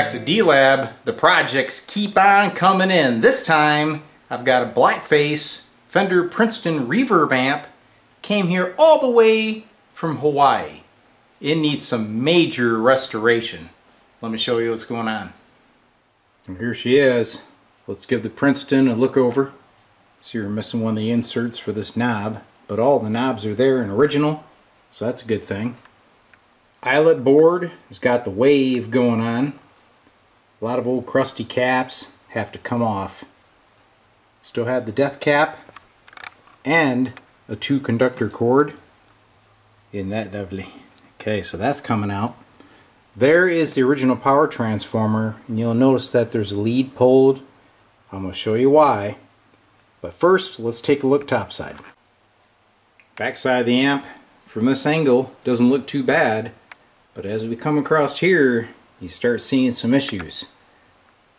back to D-Lab. The projects keep on coming in. This time, I've got a Blackface Fender Princeton Reverb amp. Came here all the way from Hawaii. It needs some major restoration. Let me show you what's going on. And here she is. Let's give the Princeton a look over. See we're missing one of the inserts for this knob, but all the knobs are there and original, so that's a good thing. Eyelet board has got the wave going on. A lot of old crusty caps have to come off. Still have the death cap and a two conductor cord. Isn't that lovely? Okay, so that's coming out. There is the original power transformer, and you'll notice that there's a lead pulled. I'm going to show you why. But first, let's take a look topside. Backside of the amp, from this angle, doesn't look too bad. But as we come across here, you start seeing some issues.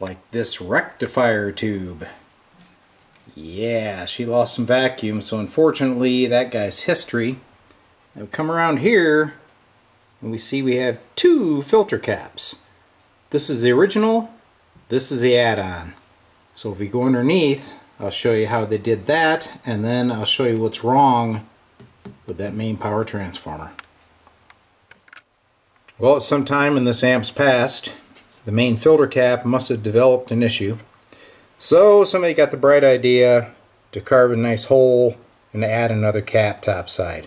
Like this rectifier tube. Yeah, she lost some vacuum, so unfortunately that guy's history. Now come around here, and we see we have two filter caps. This is the original, this is the add-on. So if we go underneath, I'll show you how they did that, and then I'll show you what's wrong with that main power transformer. Well, at some time in this amp's past, the main filter cap must have developed an issue. So somebody got the bright idea to carve a nice hole and add another cap topside.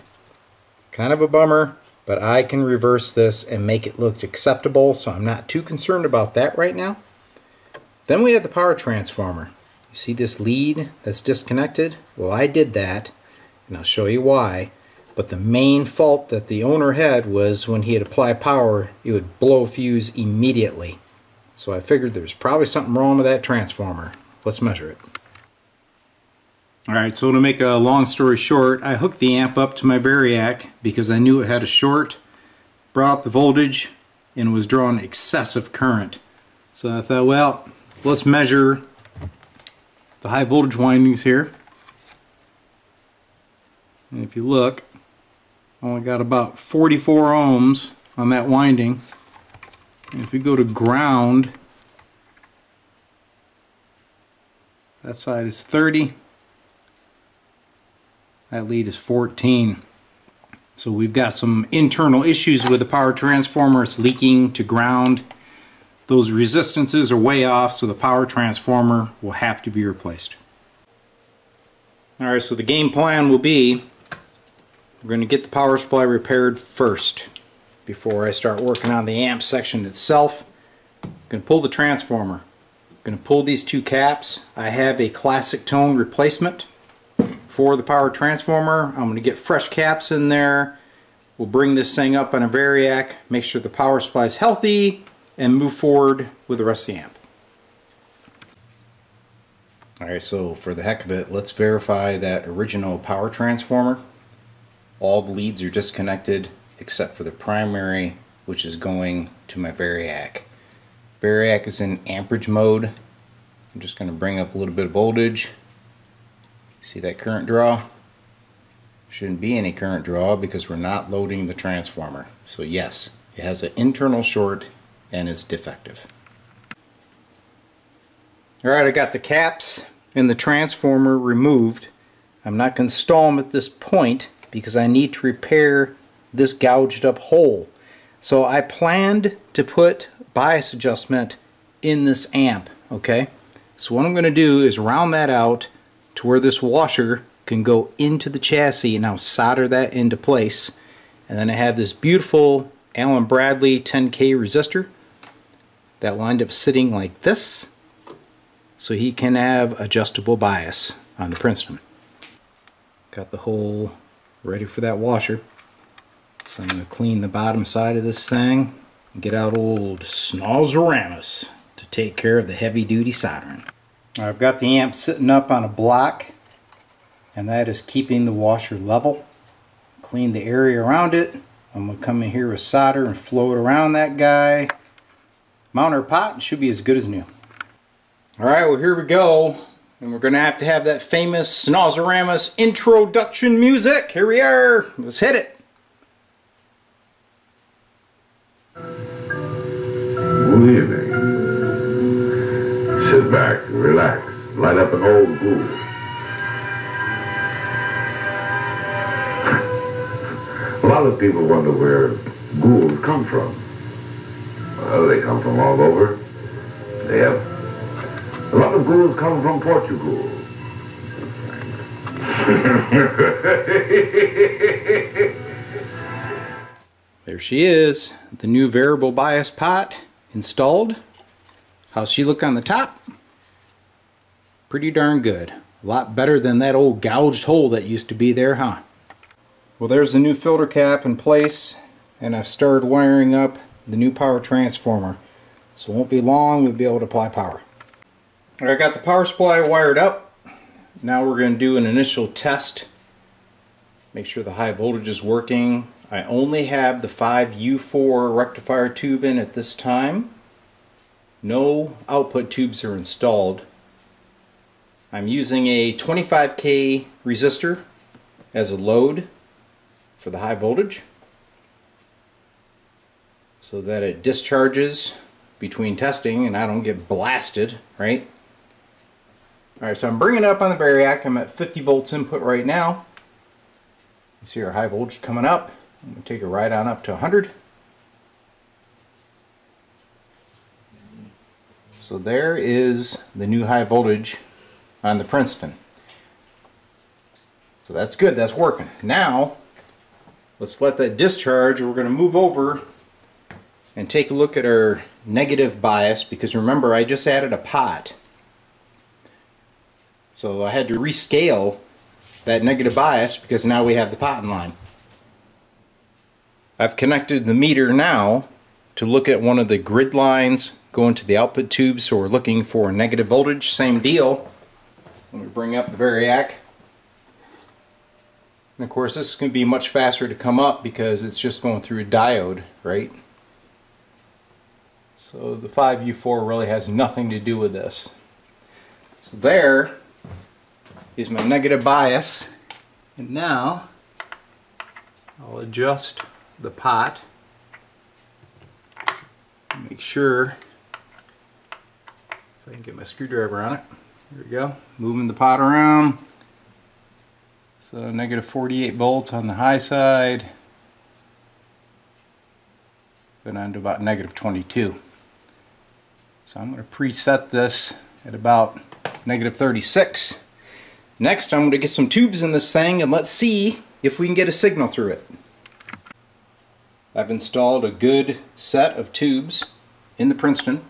Kind of a bummer, but I can reverse this and make it look acceptable, so I'm not too concerned about that right now. Then we have the power transformer. You see this lead that's disconnected? Well, I did that, and I'll show you why. But the main fault that the owner had was when he had applied power, it would blow fuse immediately. So I figured there's probably something wrong with that transformer. Let's measure it. Alright, so to make a long story short, I hooked the amp up to my Variac because I knew it had a short, brought up the voltage, and was drawing excessive current. So I thought, well, let's measure the high voltage windings here. And if you look, only got about 44 ohms on that winding. And if we go to ground, that side is 30. That lead is 14. So we've got some internal issues with the power transformer. It's leaking to ground. Those resistances are way off, so the power transformer will have to be replaced. Alright, so the game plan will be we're going to get the power supply repaired first before I start working on the amp section itself. I'm going to pull the transformer. I'm going to pull these two caps. I have a classic tone replacement for the power transformer. I'm going to get fresh caps in there. We'll bring this thing up on a Variac, make sure the power supply is healthy, and move forward with the rest of the amp. Alright, so for the heck of it, let's verify that original power transformer. All the leads are disconnected except for the primary which is going to my Variac. Variac is in amperage mode. I'm just going to bring up a little bit of voltage. See that current draw? Shouldn't be any current draw because we're not loading the transformer. So yes, it has an internal short and is defective. Alright, I got the caps and the transformer removed. I'm not going to install them at this point because I need to repair this gouged up hole. So I planned to put bias adjustment in this amp, okay? So what I'm going to do is round that out to where this washer can go into the chassis and I'll solder that into place. And then I have this beautiful Allen Bradley 10K resistor that will end up sitting like this so he can have adjustable bias on the Princeton. Got the whole ready for that washer. So I'm going to clean the bottom side of this thing and get out old Snozeramus to take care of the heavy duty soldering. I've got the amp sitting up on a block and that is keeping the washer level. Clean the area around it. I'm going to come in here with solder and flow it around that guy. Mount our pot should be as good as new. Alright, well here we go. And we're going to have to have that famous Snozeramus introduction music. Here we are. Let's hit it. Good evening. Sit back relax. Light up an old Gould. A lot of people wonder where Goulds come from. Well, they come from all over. They have a lot of Goulds come from Portugal. There she is, the new variable bias pot installed. How's she look on the top? Pretty darn good. A lot better than that old gouged hole that used to be there, huh? Well, there's the new filter cap in place, and I've started wiring up the new power transformer. So it won't be long, we'll be able to apply power. I got the power supply wired up. Now we're going to do an initial test. Make sure the high voltage is working. I only have the 5U4 rectifier tube in at this time. No output tubes are installed. I'm using a 25k resistor as a load for the high voltage so that it discharges between testing and I don't get blasted, right? Alright, so I'm bringing it up on the Variac. I'm at 50 volts input right now. You see our high voltage coming up. I'm going to take it right on up to 100. So there is the new high voltage on the Princeton. So that's good, that's working. Now, let's let that discharge. We're going to move over and take a look at our negative bias because remember I just added a pot. So I had to rescale that negative bias because now we have the pot in line. I've connected the meter now to look at one of the grid lines going to the output tube so we're looking for a negative voltage. Same deal. Let me bring up the variac. And of course this is going to be much faster to come up because it's just going through a diode right? So the 5U4 really has nothing to do with this. So there is my negative bias and now I'll adjust the pot make sure if I can get my screwdriver on it. There we go. Moving the pot around. So negative 48 volts on the high side. Going on to about negative 22. So I'm going to preset this at about negative 36. Next I'm going to get some tubes in this thing and let's see if we can get a signal through it. I've installed a good set of tubes in the Princeton.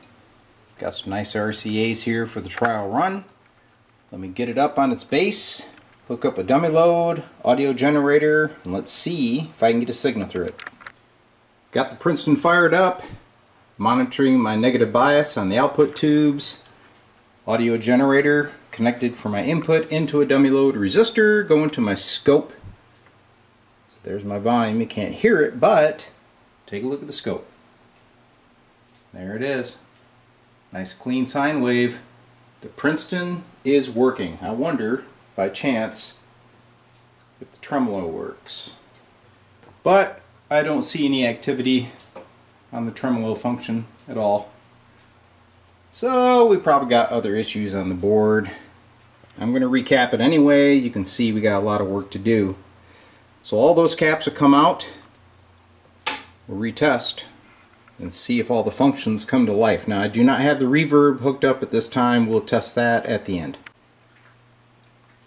Got some nice RCAs here for the trial run. Let me get it up on its base, hook up a dummy load, audio generator, and let's see if I can get a signal through it. Got the Princeton fired up, monitoring my negative bias on the output tubes, audio generator connected for my input into a dummy load resistor, going to my scope. So there's my volume, you can't hear it, but take a look at the scope. There it is. Nice clean sine wave. The Princeton is working. I wonder, by chance, if the tremolo works. But I don't see any activity on the tremolo function at all. So we probably got other issues on the board. I'm going to recap it anyway. You can see we got a lot of work to do. So all those caps will come out. We'll retest and see if all the functions come to life. Now I do not have the reverb hooked up at this time. We'll test that at the end.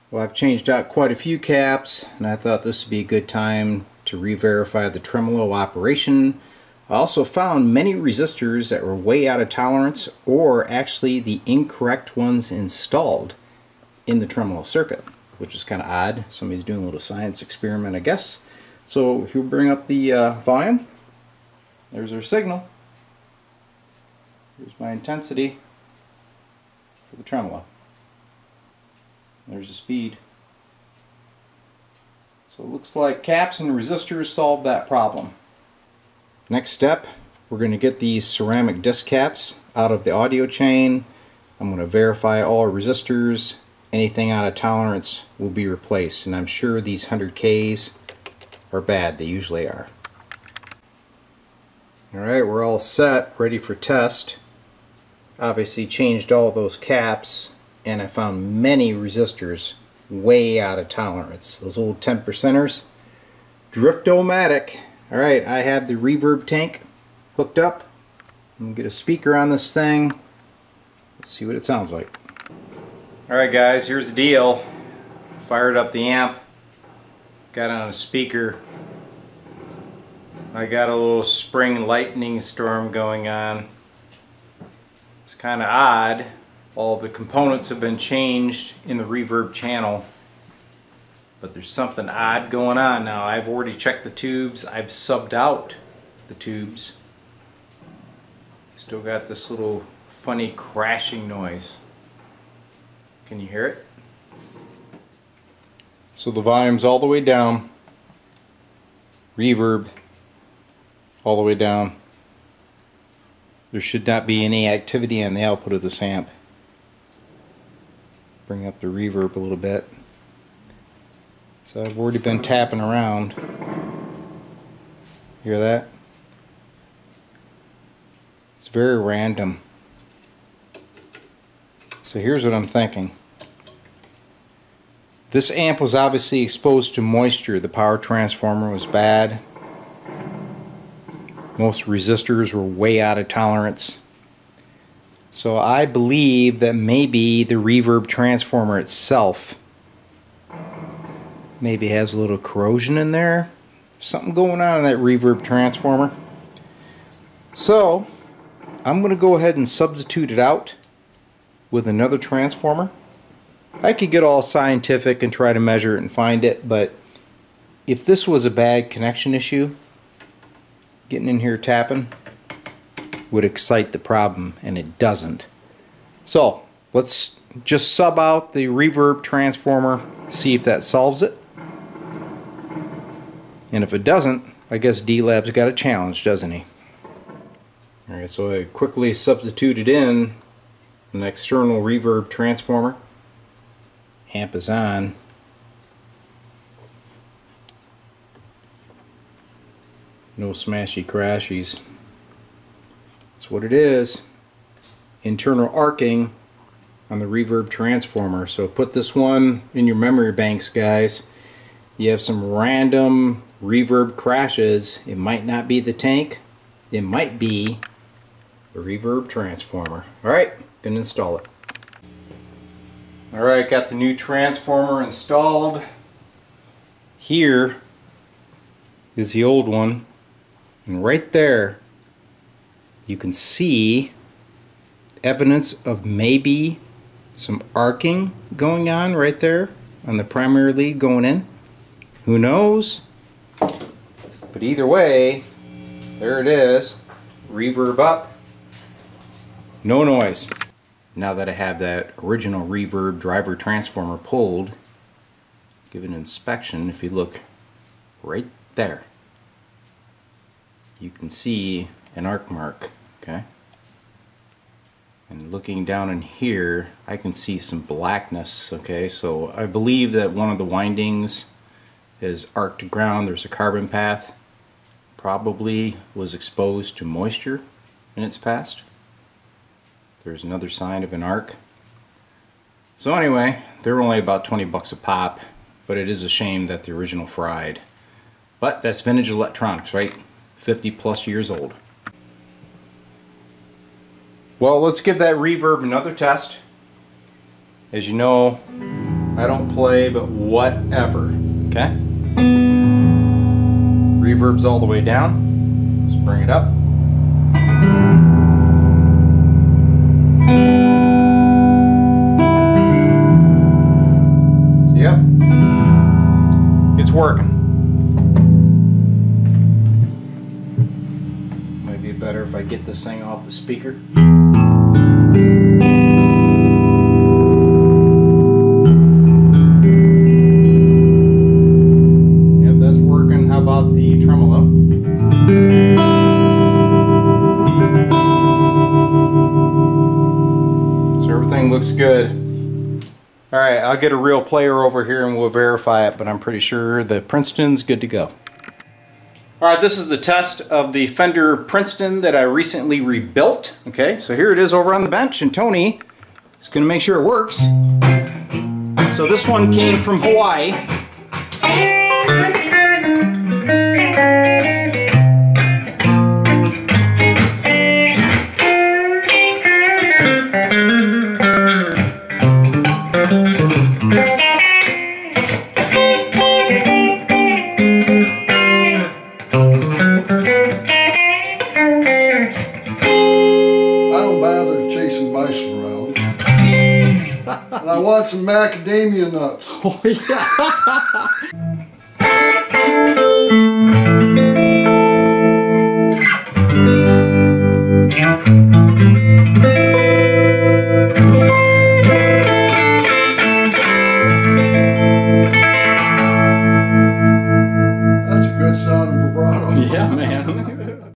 Well I've changed out quite a few caps and I thought this would be a good time to re-verify the tremolo operation. I also found many resistors that were way out of tolerance or actually the incorrect ones installed in the tremolo circuit which is kind of odd. Somebody's doing a little science experiment I guess. So he'll bring up the uh, volume there's our signal. Here's my intensity for the tremolo. There's the speed. So it looks like caps and resistors solved that problem. Next step, we're going to get these ceramic disc caps out of the audio chain. I'm going to verify all resistors. Anything out of tolerance will be replaced. And I'm sure these 100Ks are bad. They usually are. Alright, we're all set, ready for test. obviously changed all those caps and I found many resistors way out of tolerance. Those old 10 percenters. Drift-O-Matic. Alright, I have the reverb tank hooked up. I'm going to get a speaker on this thing. Let's see what it sounds like. Alright guys, here's the deal. Fired up the amp. Got on a speaker. I got a little spring lightning storm going on. It's kind of odd. All the components have been changed in the reverb channel. But there's something odd going on now. I've already checked the tubes. I've subbed out the tubes. Still got this little funny crashing noise. Can you hear it? So the volume's all the way down. Reverb all the way down. There should not be any activity on the output of this amp. Bring up the reverb a little bit. So I've already been tapping around. Hear that? It's very random. So here's what I'm thinking. This amp was obviously exposed to moisture. The power transformer was bad. Most resistors were way out of tolerance. So I believe that maybe the reverb transformer itself maybe has a little corrosion in there. Something going on in that reverb transformer. So I'm going to go ahead and substitute it out with another transformer. I could get all scientific and try to measure it and find it, but if this was a bad connection issue, getting in here tapping would excite the problem and it doesn't. So let's just sub out the reverb transformer, see if that solves it. And if it doesn't, I guess D-Lab's got a challenge, doesn't he? Alright, so I quickly substituted in an external reverb transformer. Amp is on. No smashy crashies. That's what it is. Internal arcing on the reverb transformer. So put this one in your memory banks, guys. You have some random reverb crashes. It might not be the tank. It might be the reverb transformer. Alright, gonna install it. Alright, got the new transformer installed. Here is the old one. And right there, you can see evidence of maybe some arcing going on right there on the primary lead going in. Who knows? But either way, there it is. Reverb up. No noise. Now that I have that original reverb driver transformer pulled, give an inspection. If you look right there, you can see an arc mark, okay? And looking down in here, I can see some blackness, okay? So I believe that one of the windings is arced ground. There's a carbon path. Probably was exposed to moisture in its past. There's another sign of an arc. So anyway, they're only about 20 bucks a pop, but it is a shame that the original fried. But that's vintage electronics, right? 50 plus years old. Well, let's give that reverb another test. As you know, I don't play but whatever, okay? Reverb's all the way down. Let's bring it up. Yep, it's working. Might be better if I get this thing off the speaker. I'll get a real player over here and we'll verify it, but I'm pretty sure the Princeton's good to go. All right, this is the test of the Fender Princeton that I recently rebuilt. Okay, so here it is over on the bench, and Tony is going to make sure it works. So this one came from Hawaii. I want some macadamia nuts. Oh, yeah.